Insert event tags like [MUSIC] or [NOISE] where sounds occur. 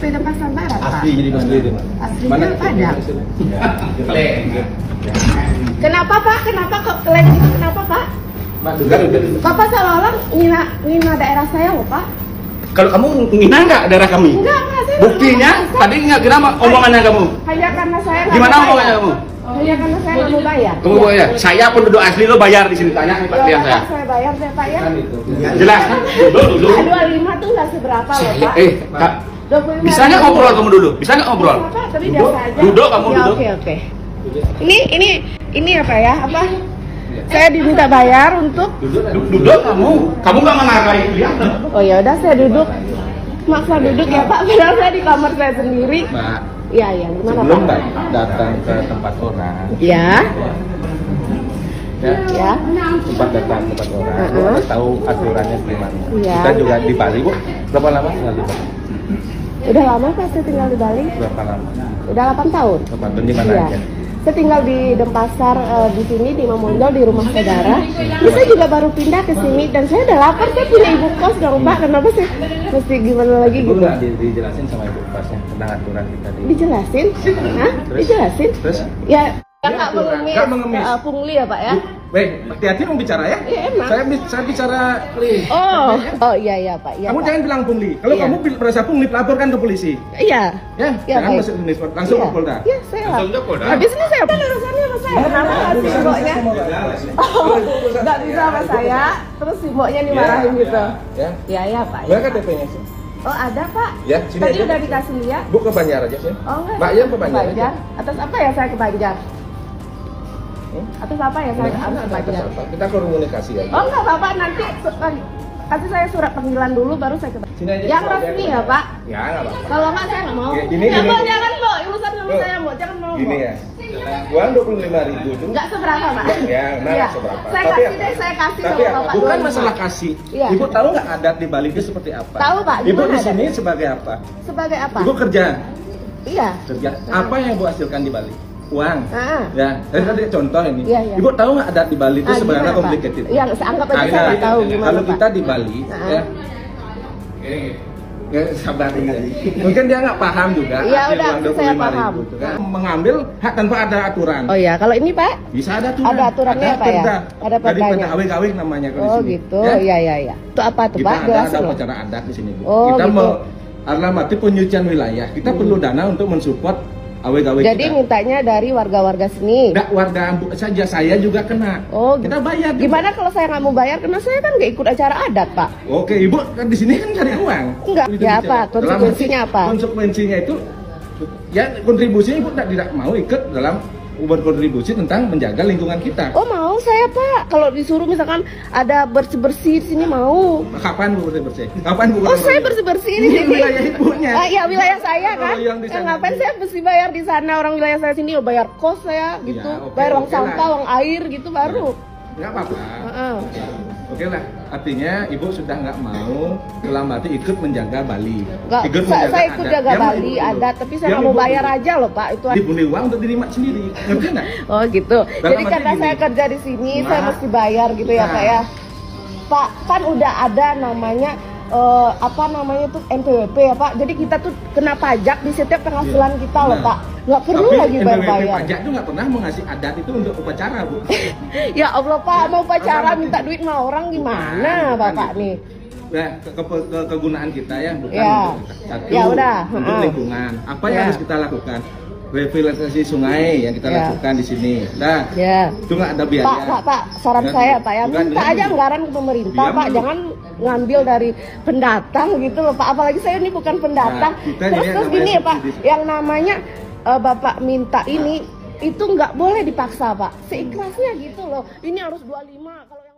KTP Denpasar Barat, Pak. Asli jadi asli itu. Aslinya Padang. Kenapa Pak? Kenapa kok klaim gitu? Kenapa Pak? Bapak seolah-olah ngina, ngina daerah saya loh Pak. Kalau kamu ngina nggak darah kami? Enggak, enggak. Saya Buktinya tadi nggak kira omongannya kamu. Hanya karena saya Gimana omongannya kamu? Hanya karena saya nggak mau bayar. Kamu bayar. Saya penduduk asli lo bayar di sini tanya nih Pak Ya, Tian saya. Pak, saya bayar deh Pak ya. Jelas. Duduk dulu. Dua lima tuh nggak seberapa loh Pak. Eh, 25 bisa nggak ngobrol kamu dulu? Bisa nggak ngobrol? Duduk, duduk kamu Ya, duduk. Oke oke. Ini ini ini apa ya? Apa? Saya diminta bayar untuk Duduk, duduk kamu. Kamu nggak mengarai kelihatan. Oh ya udah saya duduk. Maksa duduk ya Pak. Padahal saya di kamar saya sendiri. Mbak, Iya iya. Gimana sebelum Pak? datang ke tempat orang, Ya. ya, Ya. tempat datang tempat orang, harus tahu aturannya gimana. Iya. Kita juga di Bali, Bu. Berapa lama tinggal di Bali? Udah lama Pak saya tinggal di Bali. Berapa lama? Udah 8 tahun. Tempat di mana Iya. aja? Saya tinggal di Denpasar eh, di sini di Mamonjol di rumah saudara. Terus saya juga baru pindah ke sini dan saya udah lapar saya punya ibu kos dong Pak. Kenapa sih mesti gimana lagi Ibu gitu? di- dijelasin sama ibu pasnya tentang aturan kita di. Dijelasin? Hah? Dijelasin? Terus? Ya, kan Ya, aturan. mengemis, mengemis. eh, pungli ya Pak ya? Baik, hati-hati mau bicara ya. Iya, emang. Saya saya bicara. Oh, oh iya iya Pak. Iya, kamu Pak. jangan bilang pungli. Kalau Iya. kamu merasa pungli, laporkan ke polisi. Iya. Ya, Iya, jangan baik. masuk ke Polda. langsung Iya. ke Polda. Iya, saya lah. Langsung ke Polda? Habis ini saya udah urusannya sama saya. Kenapa nggak simboknya? Oh, nggak bisa sama saya. Terus simboknya dimarahin gitu. Ya. Iya iya Pak. Mana KTP-nya sih? Oh ada Pak. Ya, sini Tadi aja. udah dikasih lihat. Bu ke Banjar aja sih. Oh enggak. Mbak Yan ke. Banjar. Atas apa ya saya ke Banjar? Hmm? Atas apa ya saya Nah, harus? Kita komunikasi aja. Oh enggak Bapak nanti kasih saya surat panggilan dulu baru saya ke Banjar. Sini aja, Yang resmi ya Pak. Ya, nggak apa-apa. Kalau enggak saya nggak mau. Oke, gini, ya, gini. Jangan Mbak, urusan sama saya jangan mau. Gini ya. Uang dua puluh lima ribu itu. Enggak seberapa Pak. Ya, nah, Iya. seberapa. Saya Tapi kasih deh, saya kasih Tapi sama apa? Bapak. Bukan 25. masalah kasih. Iya. Ibu tahu nggak adat di Bali itu seperti apa? Tahu, Pak. Ibu di sini sebagai apa? Sebagai apa? Ibu kerja. Iya. Kerja. Apa yang ibu hasilkan di Bali? Uang. Ah. Ya, dari tadi contoh ini. Iya, iya. Ibu tahu nggak adat di Bali itu Ah, sebenarnya Pak? complicated? Iya, anggap aja saya nggak tahu gimana, Kalau Pak. kita di Bali, Ah. ya, Ya, sabar ini. Mungkin dia nggak paham juga. Iya, udah, saya 25.000 paham. itu kan. Mengambil hak tanpa ada aturan. Oh iya, kalau ini Pak? Bisa ada aturan. Ada aturannya apa ya? perda. Ada perdanya. perda awg namanya kalau Oh di sini. gitu, Ya? iya iya iya. Itu apa tuh Kita Pak? ada, ada upacara adat di sini. Bu. Oh, kita gitu. mau alamati penyucian wilayah. Kita perlu dana untuk mensupport awg-awg Jadi kita. mintanya dari warga-warga sini. Nggak warga saja, saya juga kena. Oh, kita bayar. juga. Gimana kalau saya nggak mau bayar? Karena saya kan nggak ikut acara adat, Pak. Oke, ibu kan di sini kan cari uang. Enggak. Itu Ya apa? Konsekuensinya apa? Konsekuensinya itu ya kontribusinya ibu tidak, tidak mau ikut dalam berkontribusi tentang menjaga lingkungan kita. Oh mau saya Pak. Kalau disuruh misalkan ada bersih-bersih di sini mau. Kapan bu bersih bersih? Kapan bu Oh saya bersih-bersih di Ini sini. wilayah ibunya. Ah, iya wilayah saya kan. Oh, yang di sana. ngapain saya mesti bayar di sana orang wilayah saya sini oh, bayar kos saya gitu, Ya, oke, bayar uang oke lah. sampah, uang air gitu baru. Nggak apa-apa. Heeh. Oke lah, artinya ibu sudah nggak mau dalam arti ikut menjaga Bali. Nggak, ikut saya, saya ikut adat. jaga Bali ibu adat, tapi saya nggak mau ibu bayar dulu. aja loh Pak itu. Dibeli uang untuk diterima sendiri, ngerti [LAUGHS] nggak? Oh gitu. Dalam Jadi karena gini. saya kerja di sini, saya Nah. mesti bayar gitu ya Nah. Pak ya. Pak, kan udah ada namanya eh, apa namanya tuh NPWP ya Pak. Jadi kita tuh kena pajak di setiap penghasilan kita loh Nah. Pak. Nggak perlu Tapi lagi NPWP bayar-bayar. pajak itu nggak pernah mengasih adat itu untuk upacara bu. [LAUGHS] Ya Allah Pak, mau pacaran Dalam minta duit sama orang gimana Bukan Bapak gitu. nih? Ya, ke, ke- ke- kegunaan kita ya, bukan Ya. untuk kita. Satu, Ya udah, untuk lingkungan. Apa yang Ya. harus kita lakukan? Revitalisasi sungai yang kita Ya. lakukan di sini. Nah, Ya. itu nggak ada biaya. Pak, Pak, Pak, saran Bukan- saya Pak ya, minta aja anggaran ke pemerintah Diam Pak, dulu. jangan ngambil dari pendatang gitu loh Pak. Apalagi saya ini bukan pendatang. Nah, terus terus gini ya Pak, yang namanya eh, Bapak minta ini itu nggak boleh dipaksa Pak. Seikhlasnya gitu loh. Ini harus 25 kalau